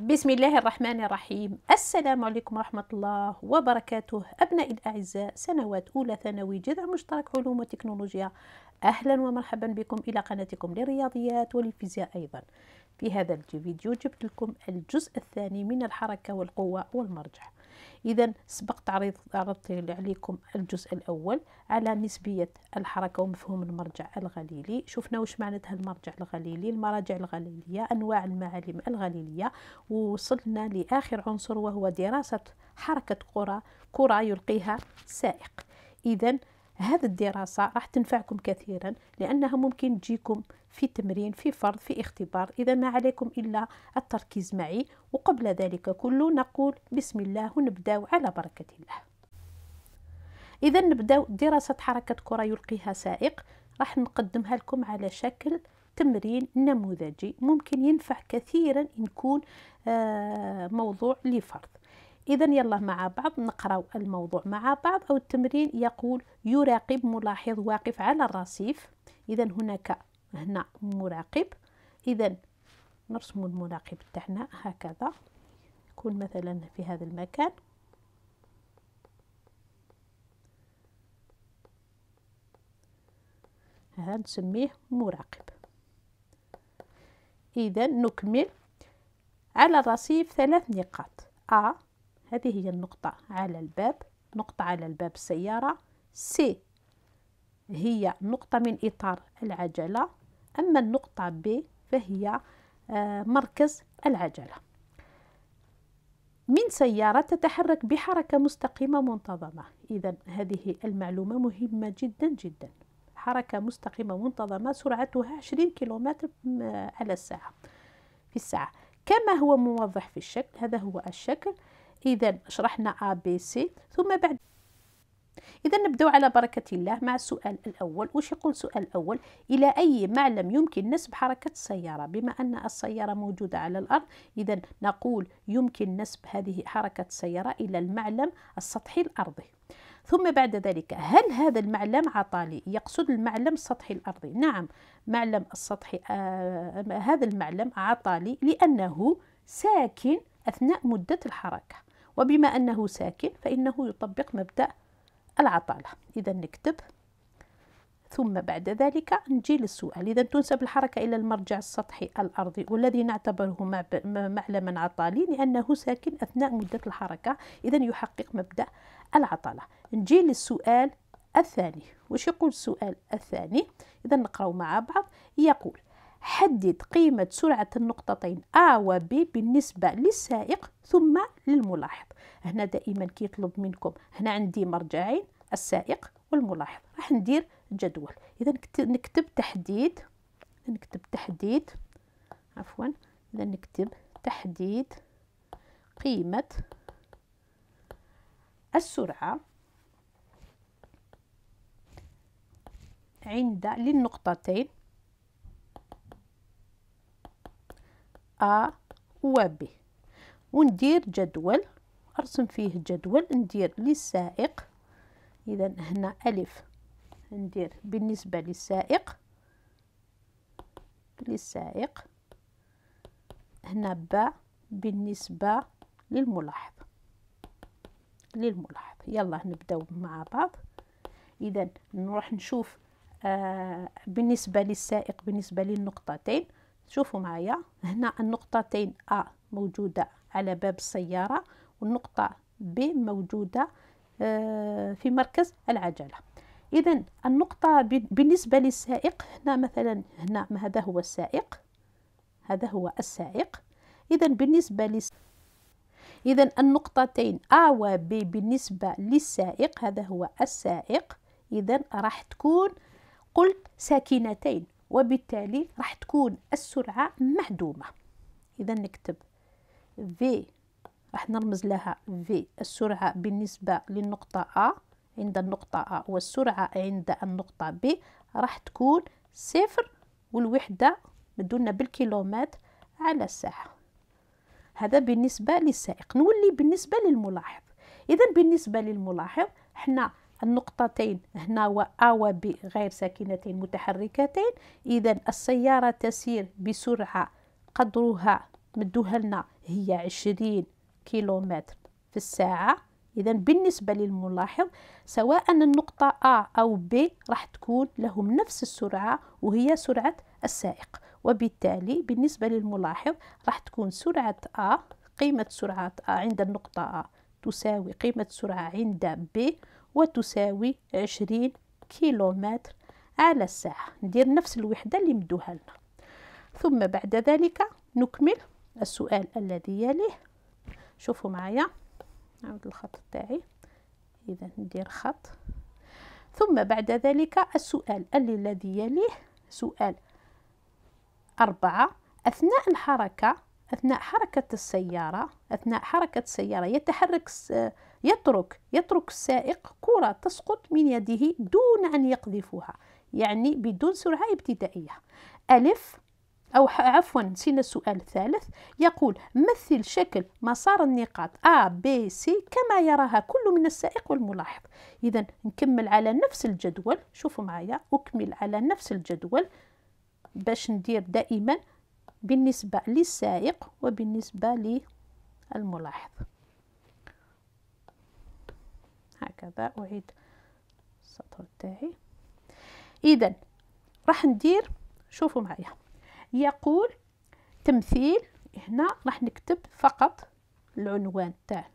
بسم الله الرحمن الرحيم. السلام عليكم ورحمة الله وبركاته. أبنائي الأعزاء سنوات أولى ثانوي جذع مشترك علوم وتكنولوجيا. أهلا ومرحبا بكم إلى قناتكم للرياضيات وللفيزياء أيضا. في هذا الفيديو جبت لكم الجزء الثاني من الحركة والقوة والمرجع. إذا سبقت عرضت عليكم الجزء الأول على نسبية الحركة ومفهوم المرجع الغليلي. شفنا وش معناتها المرجع الغليلي. المراجع الغليلية أنواع المعالم الغليلية. ووصلنا لآخر عنصر وهو دراسة حركة كرة كرة يلقيها سائق. إذا هذه الدراسة راح تنفعكم كثيرا لأنها ممكن تجيكم في تمرين في فرض في اختبار. إذا ما عليكم إلا التركيز معي. وقبل ذلك كله نقول بسم الله ونبدأ على بركة الله. إذا نبدأ دراسة حركة كرة يلقيها سائق. راح نقدمها لكم على شكل تمرين نموذجي. ممكن ينفع كثيرا يكون آه، موضوع لفرض. إذا يلا مع بعض نقرأ الموضوع مع بعض أو التمرين يقول يراقب ملاحظ واقف على الرصيف. إذا هناك هنا مراقب. إذا نرسم المراقب تاعنا هكذا. يكون مثلا في هذا المكان. ها نسميه مراقب. إذا نكمل على الرصيف ثلاث نقاط. أ هذه هي النقطة على الباب. نقطة على الباب السيارة سي هي نقطة من إطار العجلة. أما النقطة ب فهي آه، مركز العجلة. من سيارة تتحرك بحركة مستقيمة منتظمة. إذا هذه المعلومة مهمة جدا جدا. حركة مستقيمة منتظمة سرعتها 20 كيلومتر على الساعة في الساعة. كما هو موضح في الشكل هذا هو الشكل. إذا شرحنا A B C ثم بعد. إذا نبدأ على بركة الله مع السؤال الأول. وش يقول السؤال الأول؟ إلى أي معلم يمكن نسب حركة السيارة؟ بما أن السيارة موجودة على الأرض إذا نقول يمكن نسب هذه حركة السيارة إلى المعلم السطحي الأرضي. ثم بعد ذلك هل هذا المعلم عطالي؟ يقصد المعلم السطحي الأرضي. نعم معلم السطحي آه هذا المعلم عطالي لأنه ساكن أثناء مدة الحركة. وبما أنه ساكن فإنه يطبق مبدأ العطالة إذا نكتب ثم بعد ذلك نجي للسؤال إذا تنسب الحركة إلى المرجع السطحي الأرضي والذي نعتبره معلما عطالي لأنه ساكن أثناء مدة الحركة. إذا يحقق مبدأ العطلة. نجي للسؤال الثاني. وش يقول السؤال الثاني؟ إذا نقرأ مع بعض. يقول حدد قيمة سرعة النقطتين A و B بالنسبة للسائق ثم للملاحظ. هنا دائما كيطلب منكم هنا عندي مرجعين السائق والملاحظ. راح ندير جدول. إذا نكتب تحديد نكتب تحديد عفوا إذا نكتب تحديد قيمة السرعة عند للنقطتين. A و B وندير جدول أرسم فيه جدول ندير للسائق. إذا هنا ألف ندير بالنسبة للسائق. للسائق. هنا باء بالنسبة للملاحظ. للملاحظ. يلا نبداو مع بعض. إذا نروح نشوف آه بالنسبة للسائق بالنسبة للنقطتين. شوفوا معايا. هنا النقطتين أ موجودة على باب السيارة والنقطة ب موجودة آه، في مركز العجلة. إذا النقطة بالنسبة للسائق هنا مثلا هنا هذا هو السائق؟ هذا هو السائق. إذا بالنسبة لس إذا النقطتين A و B بالنسبة للسائق هذا هو السائق. إذا راح تكون قلت ساكنتين. وبالتالي راح تكون السرعة معدومة إذا نكتب V راح نرمز لها V. السرعة بالنسبة للنقطة A عند النقطة A والسرعة عند النقطة B راح تكون صفر والوحدة مدونة بالكيلومتر على الساعة. هذا بالنسبة للسائق. نولي بالنسبة للملاحظ. إذا بالنسبة للملاحظ إحنا النقطتين. هنا و A و B غير ساكنتين متحركتين. إذا السيارة تسير بسرعة. قدرها مدوها لنا هي عشرين كيلومتر في الساعة. إذا بالنسبة للملاحظ سواء النقطة A أو B راح تكون لهم نفس السرعة وهي سرعة السائق. وبالتالي بالنسبة للملاحظ راح تكون سرعة A قيمة سرعة A عند النقطة A تساوي قيمة سرعة عند B وتساوي عشرين كيلومتر على الساعة. ندير نفس الوحدة اللي مدوها لنا. ثم بعد ذلك نكمل السؤال الذي يليه. شوفوا معايا. نعمل الخط تاعي إذا ندير خط. ثم بعد ذلك السؤال الذي يليه. سؤال أربعة. أثناء الحركة أثناء حركة السيارة أثناء حركة السيارة يتحرك يترك يترك السائق كرة تسقط من يده دون أن يقذفها يعني بدون سرعة ابتدائية. ألف أو عفوا نسينا السؤال الثالث. يقول مثل شكل مسار النقاط A B C كما يراها كل من السائق والملاحظ. إذا نكمل على نفس الجدول. شوفوا معايا أكمل على نفس الجدول باش ندير دائما بالنسبة للسائق وبالنسبة للملاحظ. هكذا أعيد السطر تاعي إذا راح ندير شوفوا معايا يقول تمثيل هنا راح نكتب فقط العنوان تاع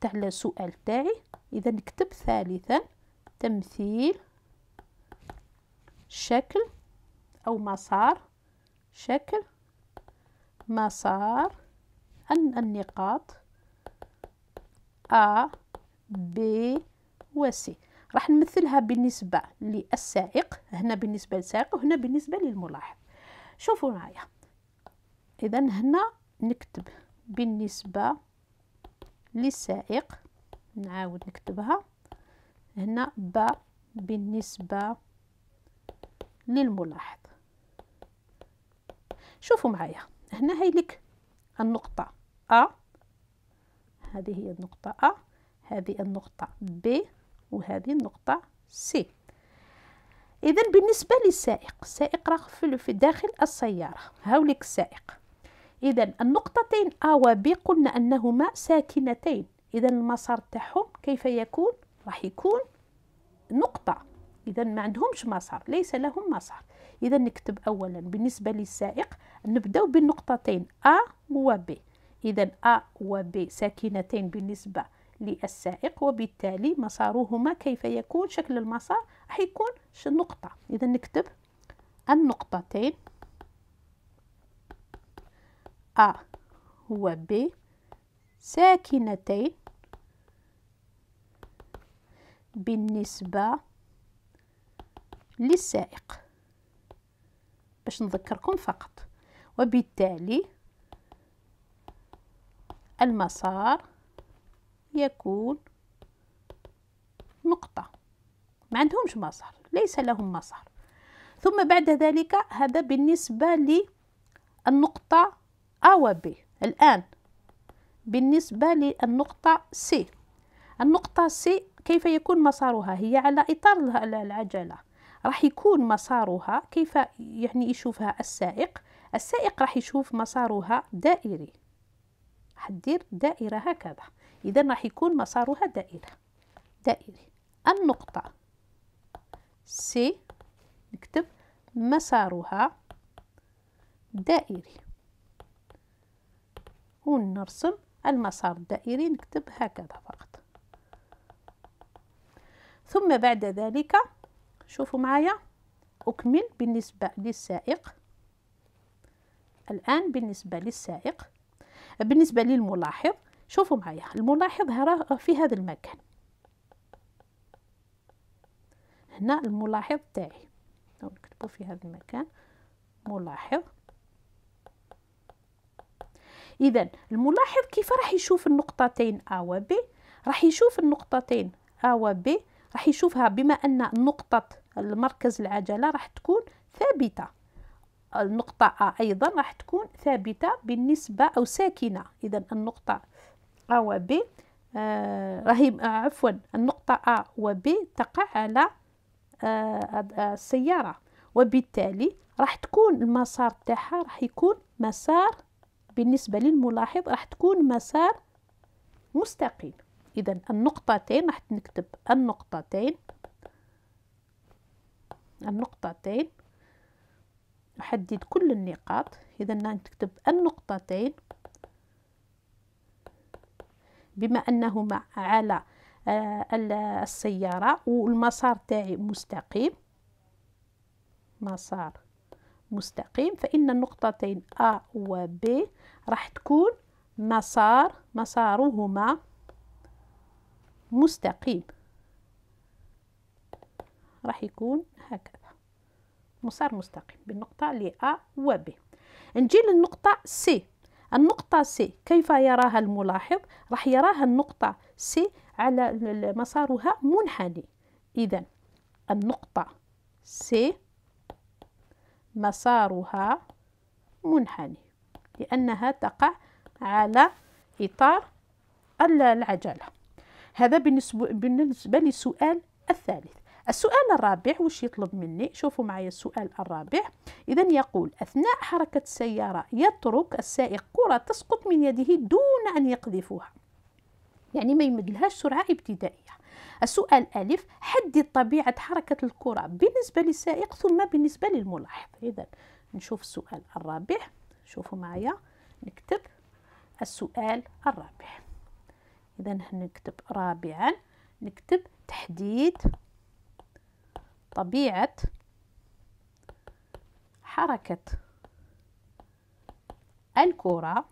تاع السؤال تاعي. إذا نكتب ثالثا تمثيل شكل أو مسار شكل مسار النقاط. A B و C. راح نمثلها بالنسبة للسائق هنا بالنسبة للسائق وهنا بالنسبة للملاحظ. شوفوا معايا. إذا هنا نكتب بالنسبة للسائق نعاود نكتبها. هنا ب بالنسبة للملاحظ. شوفوا معايا. هنا هاي لك النقطة. أ هذه هي النقطة أ هذه النقطة ب وهذه النقطة سي. إذا بالنسبة للسائق السائق راه في داخل السيارة. هاوليك السائق إذا النقطتين A و B قلنا أنهما ساكنتين. إذا المسار تاعهم كيف يكون؟ راح يكون نقطة. إذا ما عندهمش مسار ليس لهم مسار. إذا نكتب أولا بالنسبة للسائق نبدأ بالنقطتين A و B إذا A و B ساكنتين بالنسبة للسائق وبالتالي مسارهما كيف يكون؟ شكل المسار راح يكون نقطة. إذا نكتب النقطتين. A و B ساكنتين بالنسبة للسائق. باش نذكركم فقط. وبالتالي المسار يكون نقطة. ما عندهمش مسار ليس لهم مسار. ثم بعد ذلك هذا بالنسبة للنقطة A و B. الآن بالنسبة للنقطة C. النقطة C كيف يكون مسارها؟ هي على إطار العجلة. راح يكون مسارها كيف يعني يشوفها؟ السائق. السائق راح يشوف مسارها دائري. حدير دائرة هكذا. إذا راح يكون مسارها دائرة. دائري النقطة. سي نكتب مسارها دائري ونرسم المسار الدائري نكتب هكذا فقط. ثم بعد ذلك شوفوا معايا أكمل بالنسبة للسائق. الآن بالنسبة للسائق. بالنسبة للملاحظ شوفوا معايا الملاحظ راه في هذا المكان. هنا الملاحظ تاعي. نكتبو في هذا المكان ملاحظ. اذا الملاحظ كيف راح يشوف النقطتين A و B راح يشوف النقطتين A و B راح يشوفها بما أن نقطة المركز العجلة راح تكون ثابتة. النقطة A أيضا راح تكون ثابتة بالنسبة أو ساكنة. إذا النقطة A و B آه راهي عفوا النقطة A و B تقع على آه السيارة. وبالتالي راح تكون المسار تاعها راح يكون مسار بالنسبة للملاحظ راح تكون مسار مستقيم. إذا النقطتين راح نكتب النقطتين النقطتين نحدد كل النقاط. إذا نكتب النقطتين. بما أنهما على آه، السيارة والمسار تاعي مستقيم. مسار مستقيم. فإن النقطتين A و B راح تكون مسار مسارهما مستقيم. راح يكون هكذا. مسار مستقيم بالنقطة ل A و B. نجي للنقطة C. النقطة C كيف يراها الملاحظ؟ راح يراها النقطة C على مسارها منحني. إذا النقطة C مسارها منحني لأنها تقع على إطار العجلة هذا بالنسبة للسؤال الثالث. السؤال الرابع وش يطلب مني؟ شوفوا معي السؤال الرابع. إذا يقول أثناء حركة السيارة يترك السائق كرة تسقط من يده دون أن يقذفها. يعني ما يمدلهاش سرعة ابتدائية. السؤال ألف حدد طبيعة حركة الكرة بالنسبة للسائق ثم بالنسبة للملاحظ. إذا نشوف السؤال الرابع. شوفوا معايا نكتب السؤال الرابع. إذا نكتب رابعا نكتب تحديد طبيعة حركة الكرة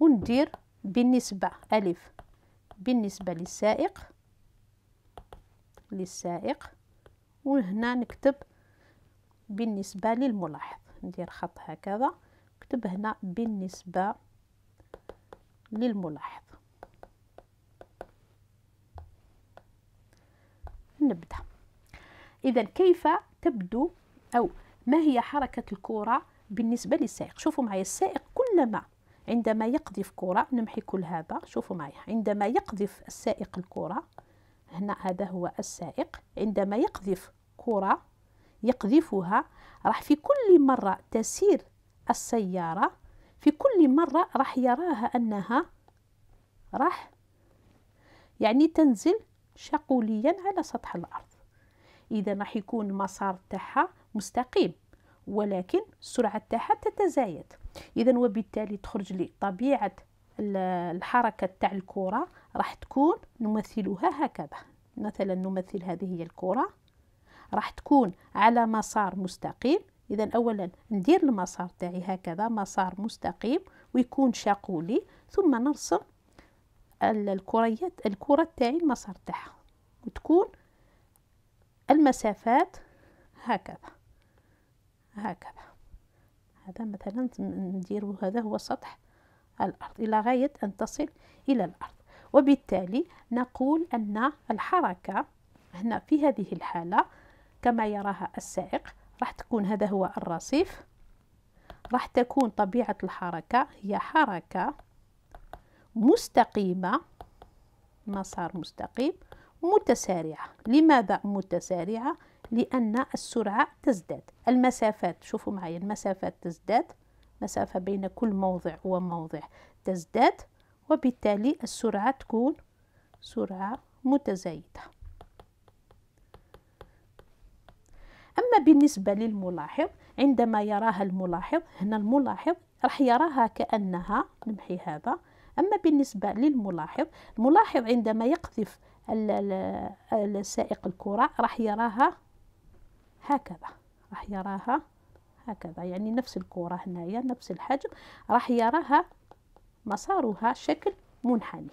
وندير بالنسبة ألف بالنسبة للسائق للسائق وهنا نكتب بالنسبة للملاحظ. ندير خط هكذا نكتب هنا بالنسبة للملاحظ. نبدأ. إذا كيف تبدو أو ما هي حركة الكرة بالنسبة للسائق؟ شوفوا معي السائق كلما عندما يقذف كرة نمحي كل هذا شوفوا معي عندما يقذف السائق الكرة هنا هذا هو السائق عندما يقذف كرة يقذفها راح في كل مرة تسير السيارة في كل مرة راح يراها أنها راح يعني تنزل شقوليا على سطح الأرض. إذا راح يكون المسار تاعها مستقيم ولكن السرعة تاعها تتزايد. إذا وبالتالي تخرج لي طبيعة الحركة تاع الكرة راح تكون نمثلها هكذا. مثلا نمثل هذه هي الكرة راح تكون على مسار مستقيم. إذا أولا ندير المسار تاعي هكذا مسار مستقيم ويكون شاقولي ثم نرسم الكريات الكرة تاعي المسار تاعها وتكون المسافات هكذا. هكذا. هذا مثلا ندير هذا هو سطح الأرض إلى غاية أن تصل إلى الأرض. وبالتالي نقول أن الحركة هنا في هذه الحالة كما يراها السائق راح تكون هذا هو الرصيف. راح تكون طبيعة الحركة هي حركة مستقيمة مسار مستقيم. متسارعة. لماذا متسارعة؟ لأن السرعة تزداد. المسافات شوفوا معي المسافات تزداد. مسافة بين كل موضع وموضع تزداد وبالتالي السرعة تكون سرعة متزايدة. أما بالنسبة للملاحظ عندما يراها الملاحظ هنا الملاحظ راح يراها كأنها نمحي هذا. أما بالنسبة للملاحظ الملاحظ عندما يقذف السائق الكرة راح يراها هكذا راح يراها هكذا. يعني نفس الكرة هنايا نفس الحجم راح يراها مسارها شكل منحني.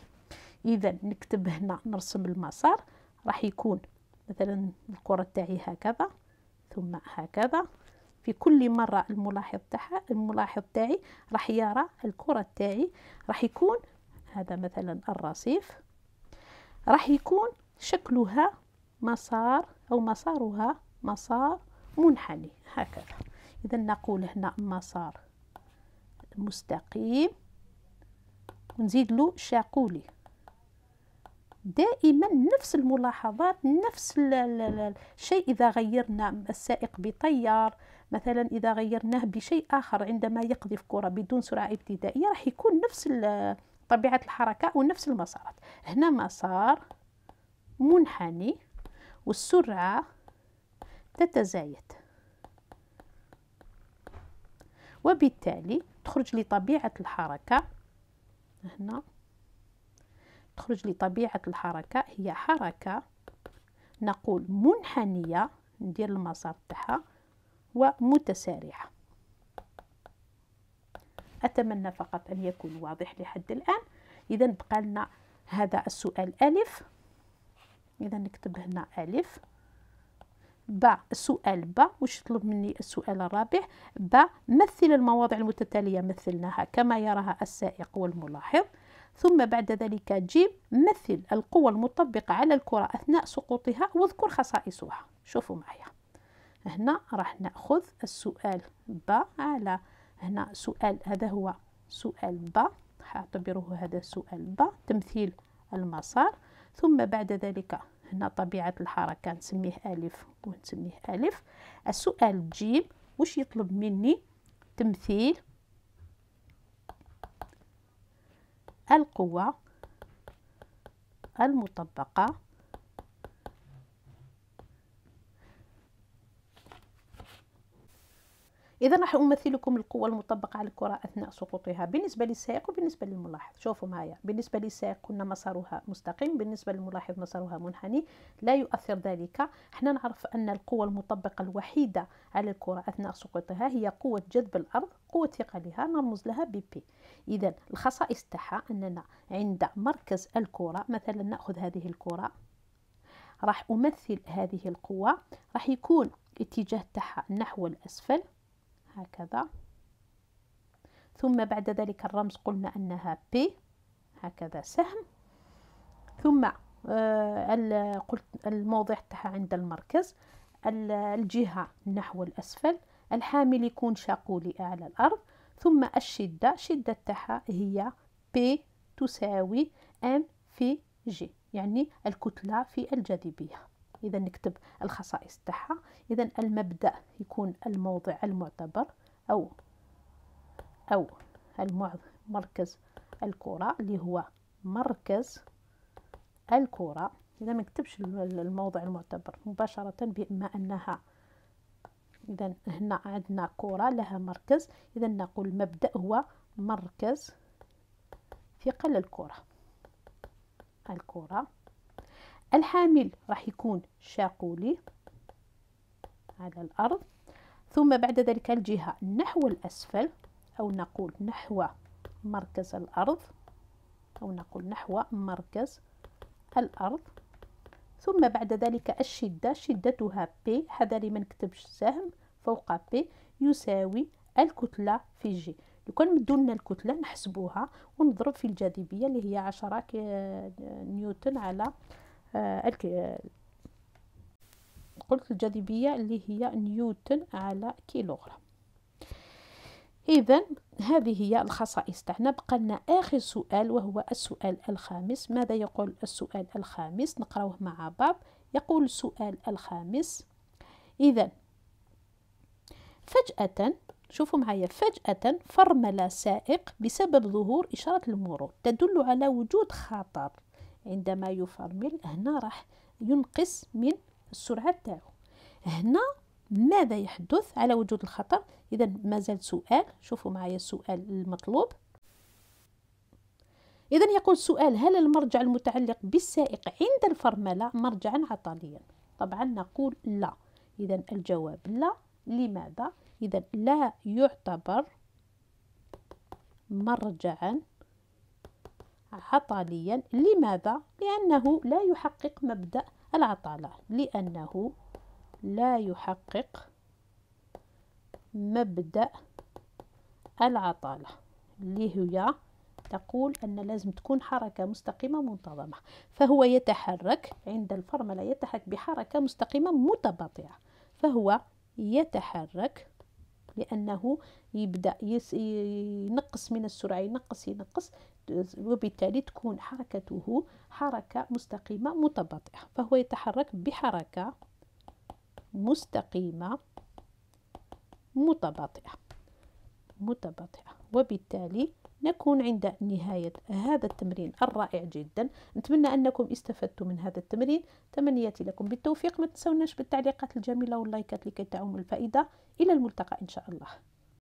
إذا نكتب هنا نرسم المسار راح يكون مثلا الكرة تاعي هكذا ثم هكذا. في كل مرة الملاحظ تاعها الملاحظ تاعي راح يرى الكرة تاعي راح يكون هذا مثلا الرصيف. راح يكون شكلها مسار أو مسارها مسار منحني هكذا. إذا نقول هنا مسار مستقيم. ونزيد له شاقولي. دائما نفس الملاحظات نفس الشيء إذا غيرنا السائق بطيار مثلا إذا غيرناه بشيء آخر عندما يقذف كرة بدون سرعة ابتدائية راح يكون نفس طبيعة الحركة ونفس المسارات. هنا مسار منحني والسرعة تتزايد. وبالتالي تخرج لي طبيعة الحركة هنا تخرج لي طبيعة الحركة هي حركة نقول منحنية ندير المسار تاعها ومتسارعة. أتمنى فقط أن يكون واضح لحد الآن. إذا بقى لنا هذا السؤال ألف. إذا نكتب هنا ألف. با السؤال با وش يطلب مني السؤال الرابع؟ با مثل المواضع المتتالية مثلناها كما يراها السائق والملاحظ. ثم بعد ذلك جيم مثل القوة المطبقة على الكرة أثناء سقوطها واذكر خصائصها. شوفوا معي. هنا راح نأخذ السؤال با على هنا سؤال هذا هو سؤال با أعتبره هذا سؤال با تمثيل المسار. ثم بعد ذلك هنا طبيعة الحركة نسميه ألف ونسميه ألف. السؤال جيم وش يطلب مني؟ تمثيل القوة المطبقة إذا راح أمثل لكم القوة المطبقة على الكرة أثناء سقوطها. بالنسبة للسائق وبالنسبة للملاحظ. شوفوا معايا. بالنسبة للسائق كنا مسارها مستقيم. بالنسبة للملاحظ مسارها منحني. لا يؤثر ذلك. إحنا نعرف أن القوة المطبقة الوحيدة على الكرة أثناء سقوطها هي قوة جذب الأرض قوة ثقلها نرمز لها ب بي. إذا الخصائص تاعها أننا عند مركز الكرة مثلا نأخذ هذه الكرة. راح أمثل هذه القوة. راح يكون اتجاه تاعها نحو الأسفل. هكذا. ثم بعد ذلك الرمز قلنا أنها P هكذا سهم. ثم آه، قلت الموضع تاعها عند المركز. الجهة نحو الأسفل. الحامل يكون شاقولي أعلى الأرض. ثم الشدة شدة تاعها هي P تساوي M في G يعني الكتلة في الجاذبية. إذا نكتب الخصائص تاعها. إذا المبدأ يكون الموضع المعتبر أو أو مركز الكرة اللي هو مركز الكرة. إذا ما نكتبش الموضع المعتبر مباشرة بما أنها إذا هنا عندنا كرة لها مركز. إذا نقول المبدأ هو مركز ثقل الكرة. الكرة. الحامل راح يكون شاقولي على الأرض. ثم بعد ذلك الجهة نحو الأسفل أو نقول نحو مركز الأرض أو نقول نحو مركز الأرض. ثم بعد ذلك الشدة شدتها P حذري ما نكتبش سهم فوق P يساوي الكتلة في جي لو كان الكتلة نحسبوها ونضرب في الجاذبية اللي هي عشرة نيوتن على قلت الجاذبية اللي هي نيوتن على كيلوغرام. إذا هذه هي الخصائص. تاعنا بقى لنا آخر سؤال وهو السؤال الخامس. ماذا يقول السؤال الخامس؟ نقرأه مع بعض. يقول السؤال الخامس. إذا فجأة شوفوا معايا فجأة فرمل سائق بسبب ظهور إشارة المرور تدل على وجود خطر. عندما يفرمل هنا راح ينقص من السرعة تاعو. هنا ماذا يحدث على وجود الخطر؟ إذا ما زال سؤال. شوفوا معايا السؤال المطلوب. إذا يقول السؤال هل المرجع المتعلق بالسائق عند الفرملة مرجعا عطليا؟ طبعا نقول لا. إذا الجواب لا. لماذا؟ إذا لا يعتبر مرجعا عطليا. لماذا؟ لأنه لا يحقق مبدأ العطلة. لأنه لا يحقق مبدأ العطلة. اللي هي تقول أن لازم تكون حركة مستقيمة منتظمة. فهو يتحرك عند الفرملة يتحرك بحركة مستقيمة متباطئة. فهو يتحرك لأنه يبدأ ينقص من السرعة ينقص ينقص. وبالتالي تكون حركته حركة مستقيمة متباطئة فهو يتحرك بحركة مستقيمة متباطئة متباطئة. وبالتالي نكون عند نهاية هذا التمرين الرائع جدا. نتمنى أنكم استفدتم من هذا التمرين. تمنياتي لكم بالتوفيق. ما تنسوناش بالتعليقات الجميلة واللايكات لكي تعم الفائدة. إلى الملتقى إن شاء الله.